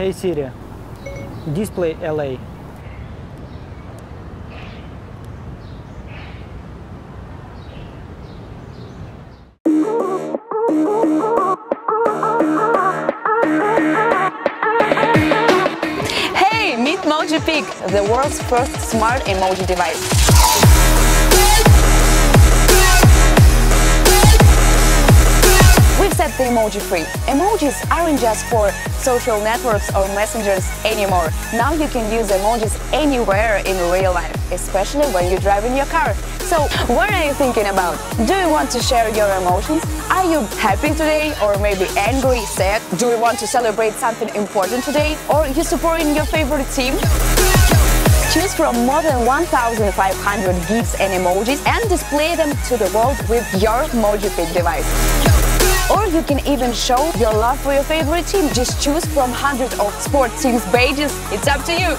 Hey Siri, display LA. Hey, meet MojiPic, the world's first smart emoji device. Emoji free. Emojis aren't just for social networks or messengers anymore. Now you can use emojis anywhere in real life, especially when you're driving your car. So, what are you thinking about? Do you want to share your emotions? Are you happy today or maybe angry, sad? Do you want to celebrate something important today? Or you supporting your favorite team? Choose from more than 1,500 GIFs and emojis and display them to the world with your MojiPic device. Or you can even show your love for your favorite team. Just choose from hundreds of sports teams pages. It's up to you.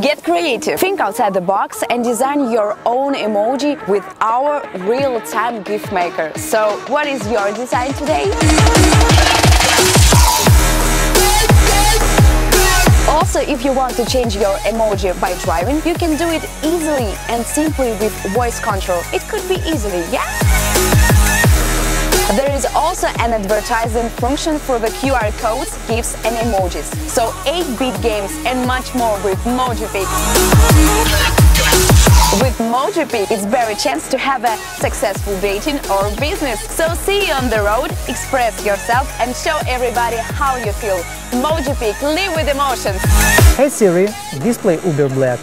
Get creative. Think outside the box and design your own emoji with our real-time GIF maker. So, what is your design today? If you want to change your emoji by driving, you can do it easily and simply with voice control. It could be easily, yeah? There is also an advertising function for the QR codes, GIFs and emojis. So 8-bit games and much more with MojiPic. It's very chance to have a successful dating or business. So see you on the road, express yourself and show everybody how you feel. MojiPic, live with emotions. Hey Siri, display Uber Black.